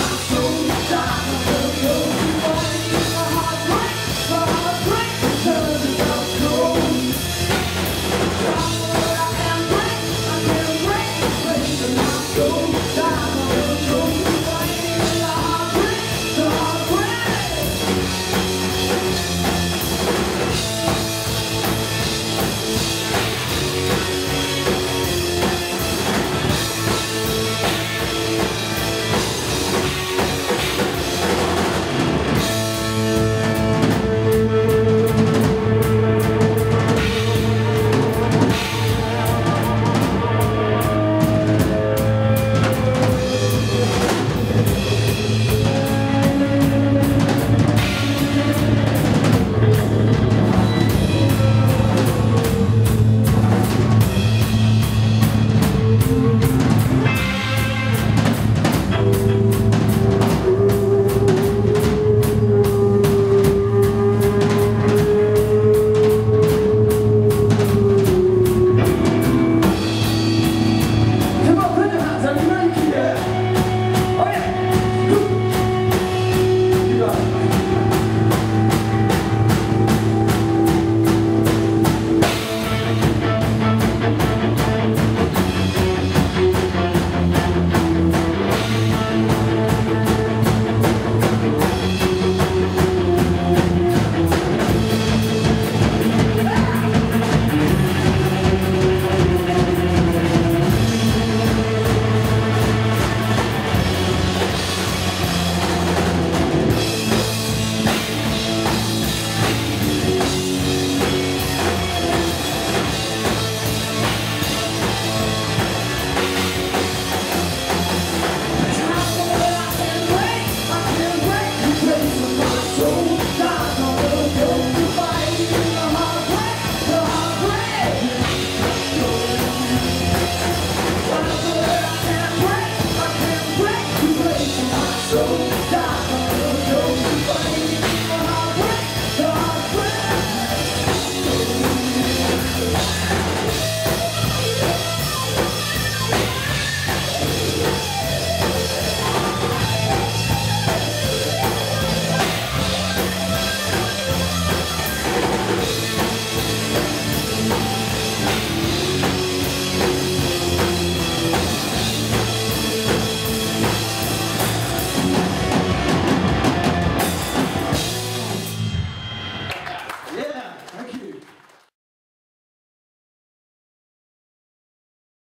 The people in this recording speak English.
Sometimes